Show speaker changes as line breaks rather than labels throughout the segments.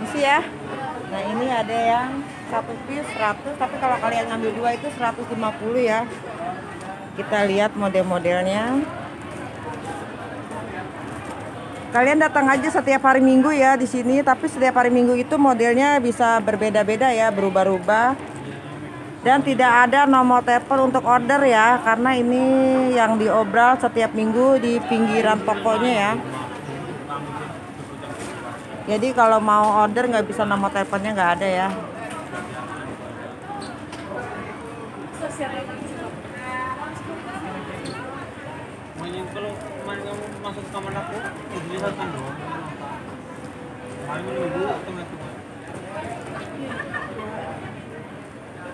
Isi ya. Nah ini ada yang satu piece 100 tapi kalau kalian ngambil dua itu 150 ya. Kita lihat model-modelnya. Kalian datang aja setiap hari Minggu ya di sini, tapi setiap hari Minggu itu modelnya bisa berbeda-beda ya, berubah-ubah. Dan tidak ada nomor telepon untuk order ya, karena ini yang diobral setiap minggu di pinggiran tokonya ya. Jadi kalau mau order nggak bisa nomor teleponnya nggak ada ya.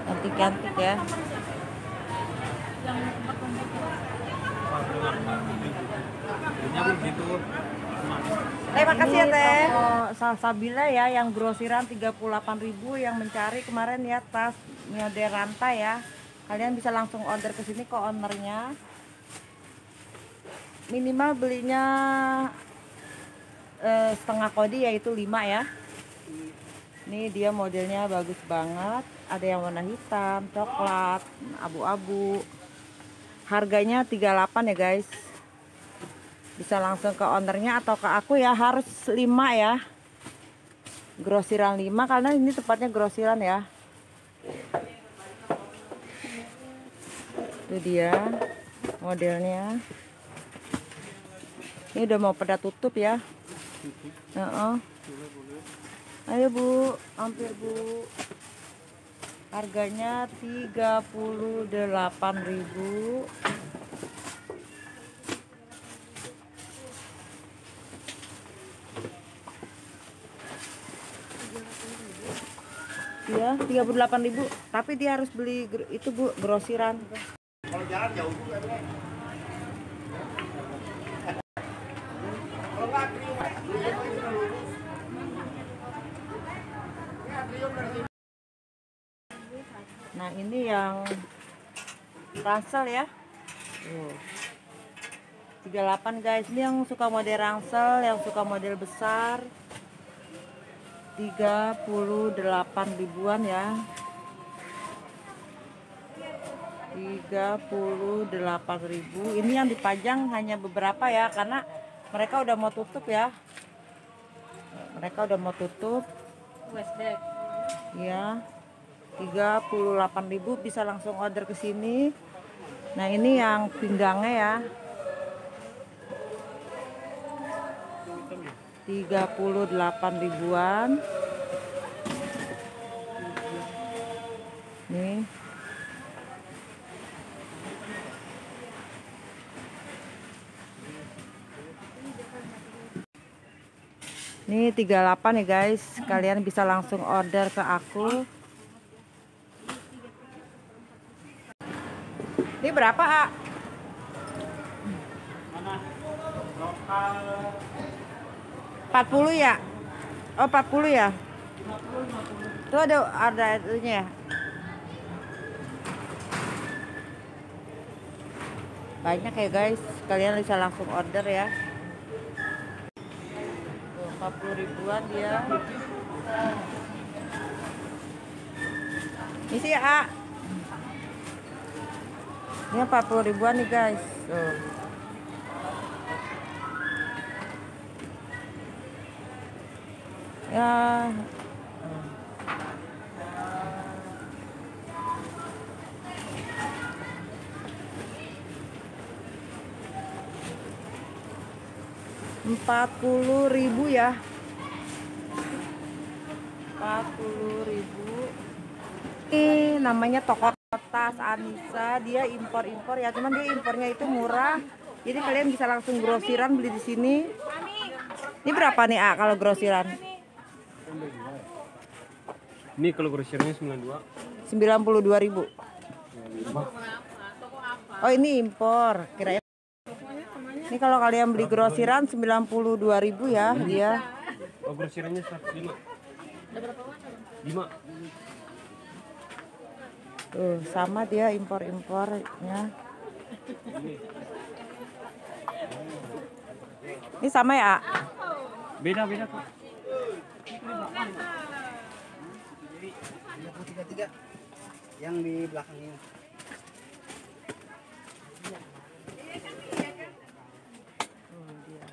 Cantik-cantik ya.
Ini aku gitu.
Terima kasih ya Teh. Salsabila ya yang grosiran 38.000 yang mencari kemarin ya tas model rantai ya. Kalian bisa langsung order ke sini ke ownernya. Minimal belinya eh, setengah kodi yaitu 5 ya. Ini dia modelnya bagus banget. Ada yang warna hitam, coklat, abu-abu. Harganya 38 ya guys bisa langsung ke ownernya atau ke aku ya. Harus 5 ya. Grosiran 5 karena ini tempatnya grosiran ya. Itu dia modelnya. Ini udah mau pada tutup ya. Uh -uh. ayo bu. Hampir bu. Harganya 38.000 Iya, 38.000. Tapi dia harus beli itu Bu, grosiran.
Kalau jalan jauh lurus. Ya, dari sini.
Nah, ini yang ransel ya. Tuh. 38 guys. Ini yang suka model ransel, yang suka model besar. 38 ribuan ya. 38 ribu. Ini yang dipajang hanya beberapa ya karena mereka udah mau tutup ya. Mereka udah mau tutup.
Westback.
Ya. 38.000 bisa langsung order ke sini. Nah, ini yang pinggangnya ya. 38 ribuan. Nih. Ini 38 ya guys. Kalian bisa langsung order ke aku. Ini berapa, A? 40 ya? Oh, 40 ya? Itu ada ada itunya ya? Banyak ya guys. Kalian bisa langsung order ya. Tuh, 40 ribuan dia. Isi ya, A. Ini 40 ribuan nih guys. Tuh. Ya. Empat puluh ribu ya. Empat puluh ribu. Ini namanya toko tas Anissa. Dia impor-impor ya. Cuman dia impornya itu murah. Jadi kalian bisa langsung grosiran beli di sini. Ini berapa nih A kalau grosiran?
Ini kalau grosirnya 92.
92.000 ribu. Oh ini impor. Kirain. Ini kalau kalian beli grosiran 92.000 ya dia.
Oh grosirnya 105. 5.
Tuh sama dia impor-impornya. Ini sama ya? A?
Beda beda kok.
Yang di belakangnya.
Oh, dia.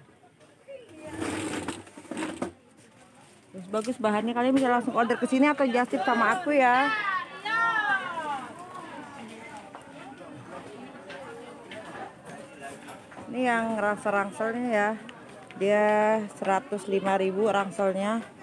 Terus bagus bahannya kalian bisa langsung order ke sini atau just tip sama aku ya. Ini yang rangsel-rangselnya ya. Dia 105.000 rangselnya.